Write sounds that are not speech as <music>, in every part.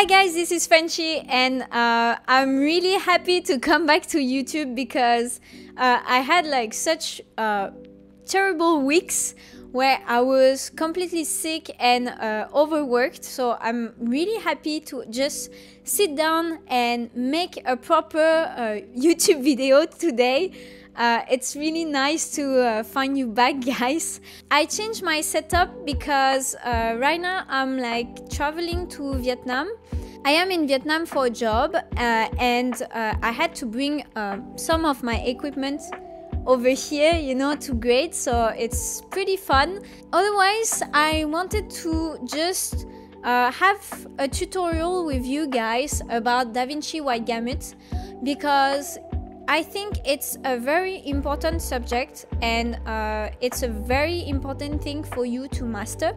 Hi guys, this is Frenchie and uh, I'm really happy to come back to YouTube because uh, I had like such uh, terrible weeks where I was completely sick and uh, overworked. So I'm really happy to just sit down and make a proper uh, <laughs> YouTube video today. Uh, it's really nice to uh, find you back, <laughs> guys. I changed my setup because uh, right now I'm like traveling to Vietnam. I am in Vietnam for a job uh, and uh, I had to bring uh, some of my equipment over here, you know, to grade, so it's pretty fun. Otherwise, I wanted to just uh, have a tutorial with you guys about DaVinci Wide Gamut because I think it's a very important subject and uh, it's a very important thing for you to master.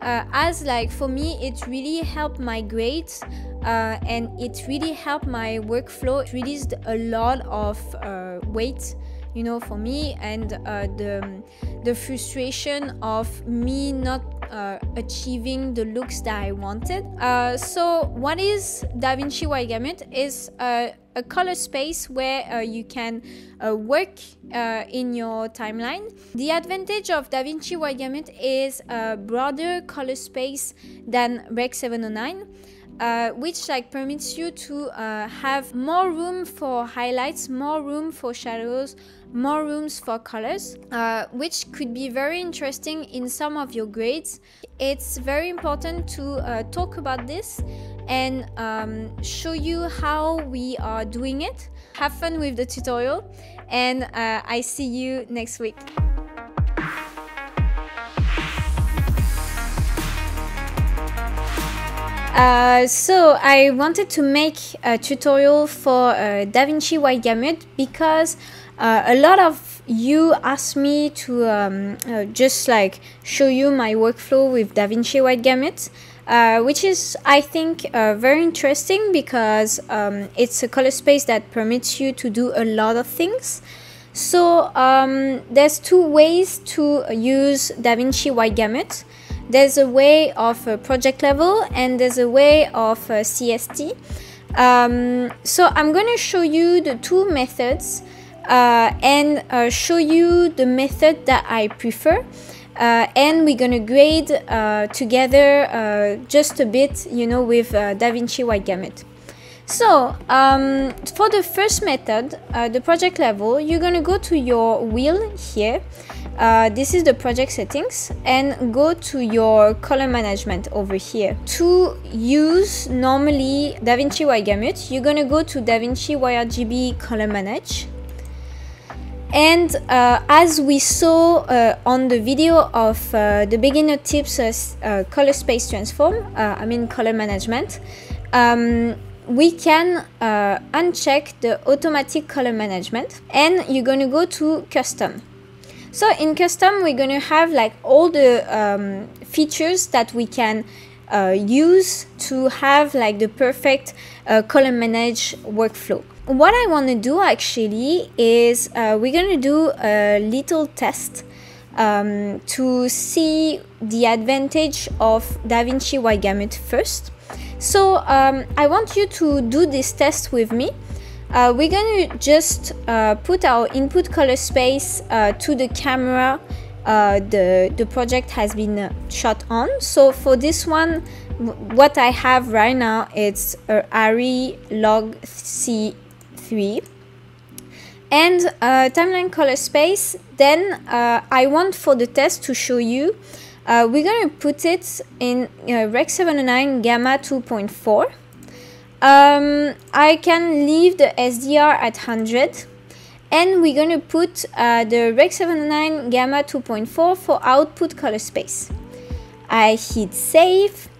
Uh, as like for me it really helped my grades uh, and it really helped my workflow it released a lot of uh, weight you know for me and uh, the the frustration of me not uh, achieving the looks that I wanted. Uh, so what is DaVinci Wide Gamut is a color space where uh, you can uh, work uh, in your timeline. The advantage of DaVinci Wide Gamut is a broader color space than Rec 709 uh, which like permits you to uh, have more room for highlights, more room for shadows, more rooms for colors, uh, which could be very interesting in some of your grades. It's very important to uh, talk about this and um, show you how we are doing it. Have fun with the tutorial and uh, I see you next week. Uh, so I wanted to make a tutorial for uh, DaVinci Wide Gamut because uh, a lot of you asked me to um, uh, just like show you my workflow with DaVinci Wide Gamut, uh, which is I think uh, very interesting because um, it's a color space that permits you to do a lot of things. So um, there's two ways to use DaVinci Wide Gamut. There's a way of project level and there's a way of CST. Um, so I'm going to show you the two methods uh, and uh, show you the method that I prefer. Uh, and we're to grade uh, together just a bit, you know, with DaVinci Wide Gamut. So, um, for the first method, the project level, you're to go to your wheel here uh, this is the project settings and go to your color management over here. To use normally DaVinci Wide Gamut, you're gonna go to DaVinci YRGB Color Manage. And uh, as we saw uh, on the video of uh, the beginner tips uh, color space transform, uh, I mean color management, um, we can uncheck the automatic color management and you're going to go to custom. So in custom, we're going to have like all the um, features that we can uh, use to have like the perfect uh, color manage workflow. What I want to do actually is uh, we're going to do a little test um, to see the advantage of DaVinci Gamut first. So um, I want you to do this test with me uh, we're going to just uh, put our input color space uh, to the camera uh, the, the project has been uh, shot on. So for this one, what I have right now, it's a ARRI log C3 and uh, timeline color space. Then I want for the test to show you, we're going to put it in Rec 709 Gamma 2.4 um, I can leave the SDR at 100 and we're going to put uh, the Rec 79 Gamma 2.4 for output color space. I hit save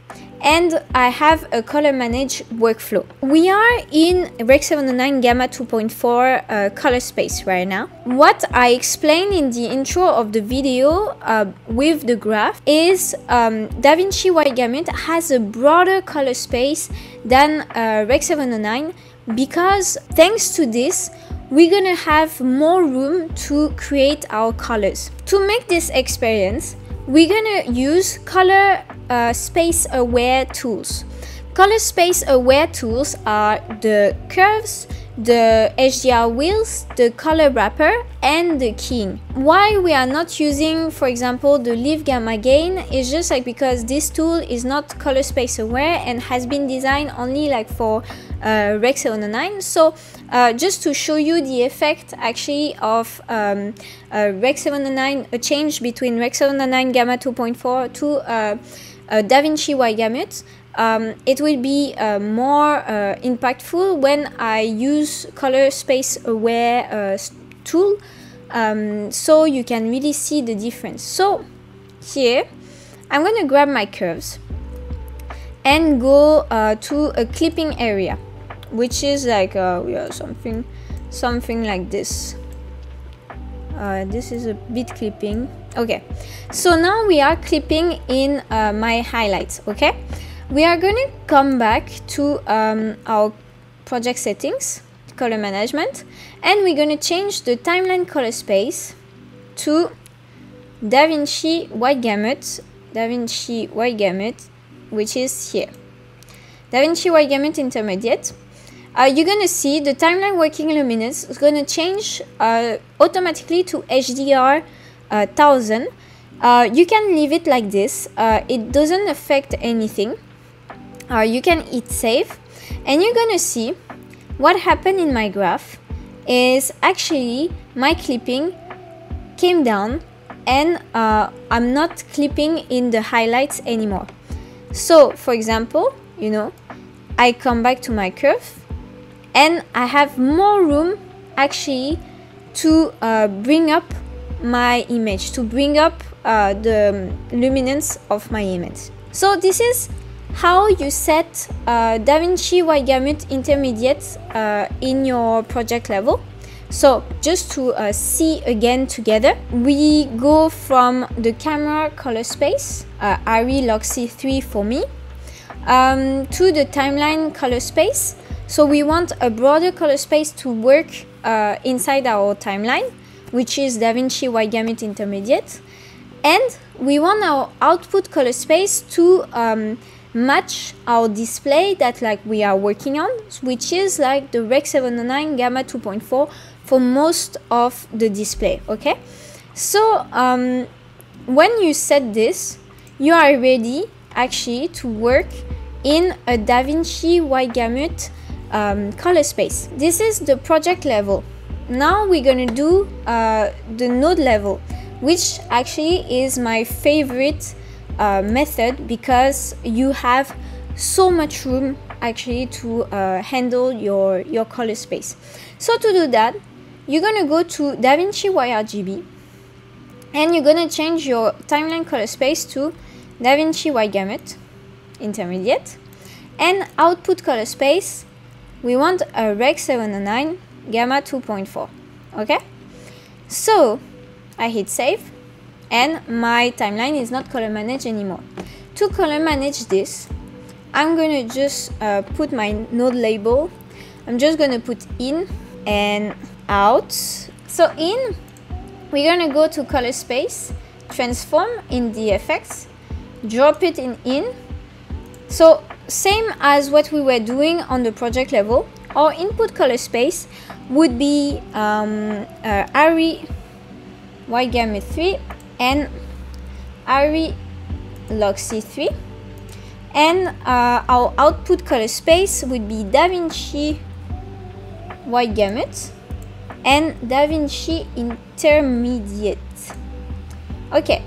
and I have a color manage workflow. We are in Rec 709 Gamma 2.4 uh, color space right now. What I explained in the intro of the video uh, with the graph is um, DaVinci Gamut has a broader color space than uh, Rec 709 because thanks to this we're gonna have more room to create our colors. To make this experience, we're gonna use color uh, space aware tools. Color space aware tools are the curves, the HDR wheels, the color warper, and the keying. Why we are not using, for example, the Lift Gamma Gain is just like because this tool is not color space aware and has been designed only like for uh, Rec 709. So uh, just to show you the effect actually of um, uh, Rec 709, a change between Rec 709 Gamma 2.4 to uh, uh, DaVinci Wide Gamut, um, it will be uh, more uh, impactful when I use color space aware uh, tool. Um, so you can really see the difference. So here I'm going to grab my curves and go to a clipping area which is like uh, yeah, something something like this. Uh, this is a bit clipping okay so now we are clipping in my highlights okay we are going to come back to um, our project settings, color management, and we're going to change the timeline color space to DaVinci Wide Gamut, DaVinci Wide Gamut, which is here. DaVinci Wide Gamut Intermediate. Uh, you're to see the timeline working luminance is to change uh, automatically to HDR uh, 1000. Uh, you can leave it like this. Uh, it doesn't affect anything or you can hit save and you're gonna see what happened in my graph is actually my clipping came down and uh, I'm not clipping in the highlights anymore. So for example, you know, I come back to my curve and I have more room actually to uh, bring up my image, to bring up uh, the luminance of my image. So this is how you set uh, DaVinci Gamut Intermediate uh, in your project level. So just to uh, see again together, we go from the camera color space, uh, ARRI LogC3 for me, um, to the timeline color space. So we want a broader color space to work uh, inside our timeline, which is DaVinci Wide Gamut Intermediate. And we want our output color space to um, match our display that like we are working on which is like the rec 709 gamma 2.4 for most of the display okay so um, when you set this you are ready actually to work in a DaVinci wide gamut um, color space this is the project level now we're gonna do uh, the node level which actually is my favorite uh, method because you have so much room actually to uh, handle your, your color space. So to do that, you're gonna go to DaVinci YRGB and you're gonna change your timeline color space to DaVinci Wide Gamut Intermediate and output color space we want a Rec 709 Gamma 2.4 okay so I hit save and my timeline is not color managed anymore. To color manage this, I'm going to just uh, put my node label. I'm just going to put in and out. So in, we're going to go to color space, transform in the effects, drop it in in. So same as what we were doing on the project level, our input color space would be um, uh, ARRI Wide Gamut 3 and ARRI LogC3 and uh, our output color space would be DaVinci Wide Gamut and DaVinci Intermediate. Okay,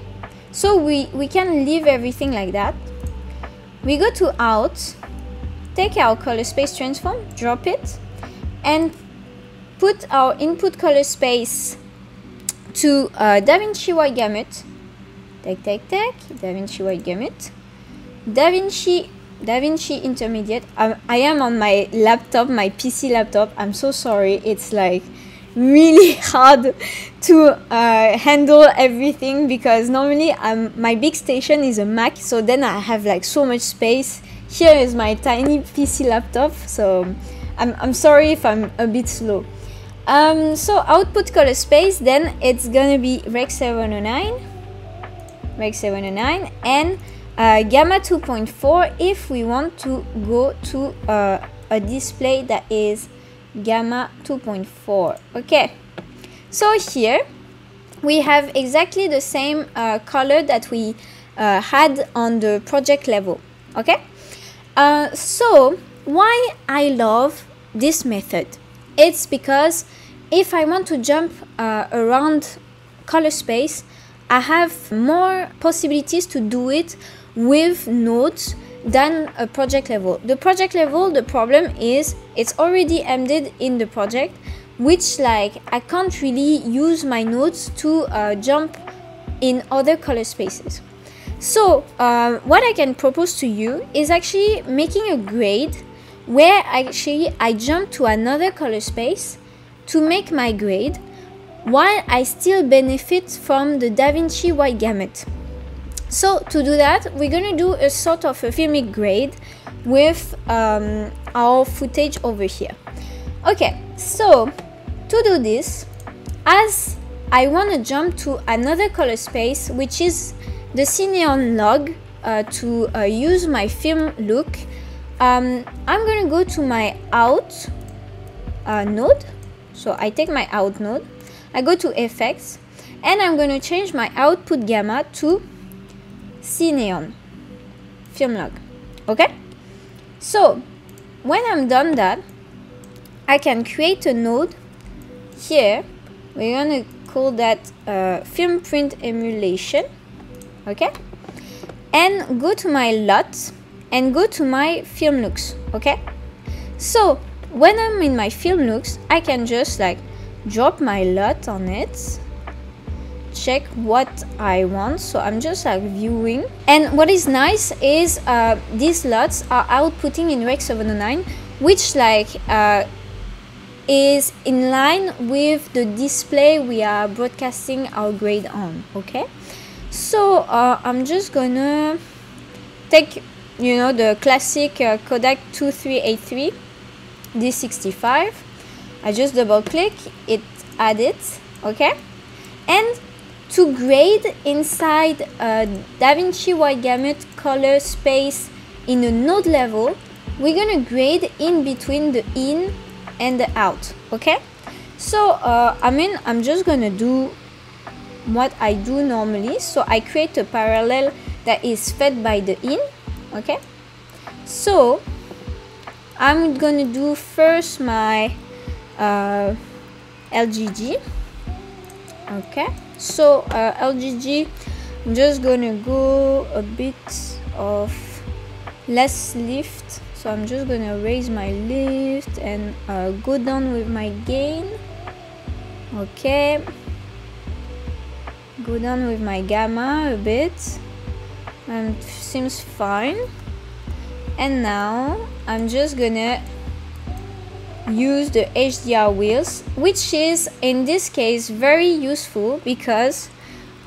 so we, we can leave everything like that. We go to out, take our color space transform, drop it, and put our input color space to uh, DaVinci Wide Gamut. take tac, tac. DaVinci Wide Gamut. DaVinci, DaVinci Intermediate. I, I am on my laptop, my PC laptop. I'm so sorry. It's like really <laughs> hard to uh, handle everything because normally I'm, my big station is a Mac. So then I have like so much space. Here is my tiny PC laptop. So I'm, I'm sorry if I'm a bit slow. Um, so output color space, then it's gonna be Rec 709, Rec 709, and uh, gamma 2.4 if we want to go to uh, a display that is gamma 2.4 okay? So here we have exactly the same uh, color that we uh, had on the project level okay? Uh, so why I love this method? It's because if I want to jump uh, around color space I have more possibilities to do it with nodes than a project level. The project level, the problem is it's already embedded in the project, which like I can't really use my nodes to uh, jump in other color spaces. So uh, what I can propose to you is actually making a grade where actually I jump to another color space to make my grade while I still benefit from the DaVinci wide gamut. So to do that, we're gonna do a sort of a filmic grade with um, our footage over here. Okay, so to do this, as I want to jump to another color space, which is the Cineon log uh, to uh, use my film look, um, I'm gonna go to my out uh, node. So I take my out node, I go to effects, and I'm gonna change my output gamma to Cineon. Film log. Okay so when I'm done that I can create a node here. We're gonna call that uh, film print emulation. Okay and go to my LUT and go to my film looks. Okay so when I'm in my film looks I can just like drop my LUT on it check what I want. So I'm just like viewing and what is nice is uh, these LUTs are outputting in Rec 709 which like uh, is in line with the display we are broadcasting our grade on okay? So uh, I'm just gonna take you know the classic uh, Kodak 2383 D65 I just double click it add it okay? And to grade inside a DaVinci Wide Gamut color space in a node level, we're gonna grade in between the in and the out, okay? So, uh, I mean, I'm just gonna do what I do normally. So I create a parallel that is fed by the in, okay? So, I'm gonna do first my uh, LGG, okay? So uh, LGG I'm just gonna go a bit of less lift. So I'm just gonna raise my lift and uh, go down with my gain. Okay. Go down with my gamma a bit. And seems fine. And now I'm just gonna use the HDR wheels which is in this case very useful because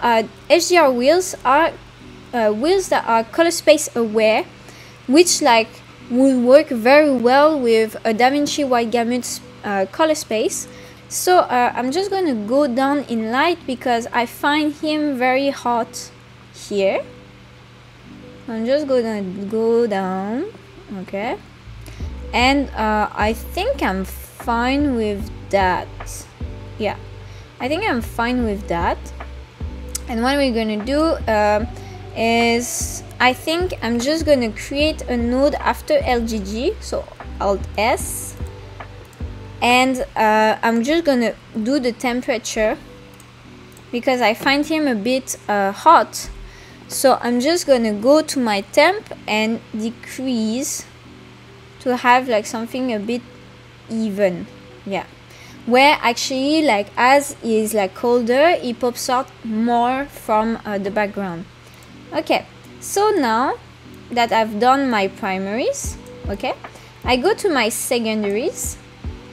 uh, HDR wheels are uh, wheels that are color space aware which like will work very well with a DaVinci Wide Gamut uh, color space. So uh, I'm just going to go down in light because I find him very hot here. I'm just going to go down okay and uh, I think I'm fine with that. Yeah. I think I'm fine with that. And what we're gonna do uh, is I think I'm just gonna create a node after LGG so Alt S. And uh, I'm just gonna do the temperature because I find him a bit uh, hot. So I'm just gonna go to my temp and decrease to have like something a bit even. Yeah. Where actually like as is like colder it pops out more from uh, the background. Okay. So now that I've done my primaries okay I go to my secondaries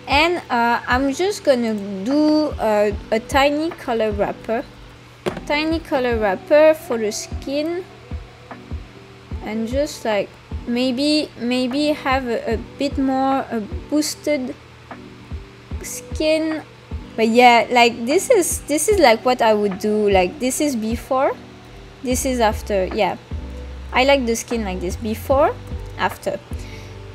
and uh, I'm just gonna do a, a tiny color warper. Tiny color warper for the skin. And just like maybe maybe have a, a bit more a boosted skin. But yeah like this is this is like what I would do like this is before this is after yeah. I like the skin like this before after.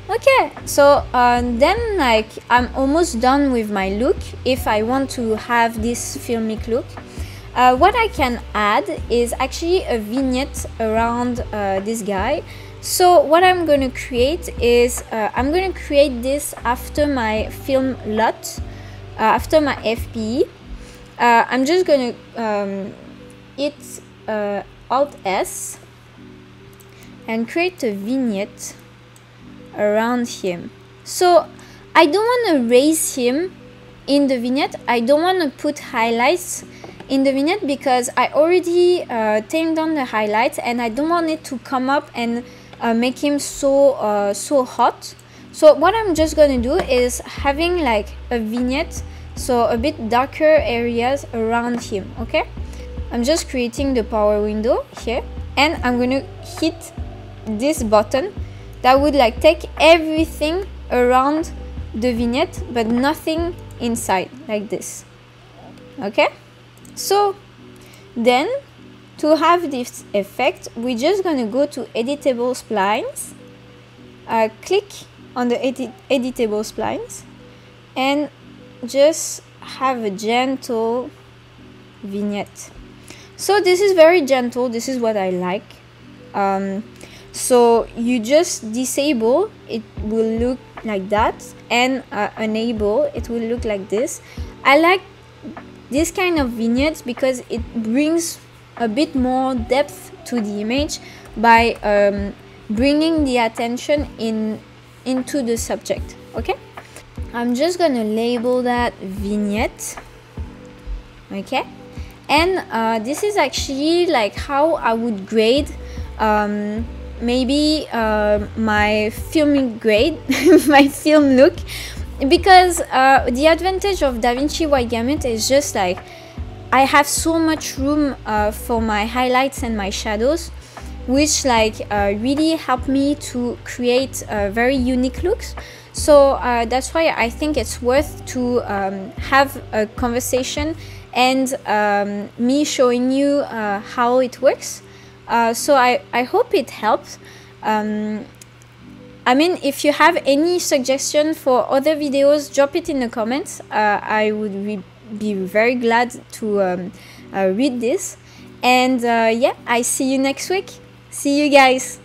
Okay so uh, then like I'm almost done with my look if I want to have this filmic look. Uh, what I can add is actually a vignette around uh, this guy so what I'm going to create is uh, I'm going to create this after my film LUT uh, after my FP uh, I'm just going to um, hit Alt S and create a vignette around him. So I don't want to raise him in the vignette. I don't want to put highlights in the vignette because I already uh, tamed down the highlights and I don't want it to come up and uh, make him so uh, so hot. So what I'm just to do is having like a vignette so a bit darker areas around him okay I'm just creating the power window here and I'm to hit this button that would like take everything around the vignette but nothing inside like this okay so then to have this effect we're just gonna go to editable splines. Uh, click on the edit editable splines and just have a gentle vignette. So this is very gentle this is what I like. Um, so you just disable it will look like that and uh, enable it will look like this. I like this kind of vignettes because it brings a bit more depth to the image by um, bringing the attention in into the subject okay? I'm just gonna label that vignette okay? And uh, this is actually like how I would grade um, maybe uh, my filming grade, <laughs> my film look, because uh, the advantage of DaVinci Wide Gamut is just like I have so much room uh, for my highlights and my shadows, which like uh, really help me to create uh, very unique looks. So uh, that's why I think it's worth to um, have a conversation and um, me showing you how it works. Uh, so I, I hope it helps. Um, I mean, if you have any suggestion for other videos, drop it in the comments. Uh, I would be very glad to um, uh, read this. And uh, yeah, I see you next week. See you guys.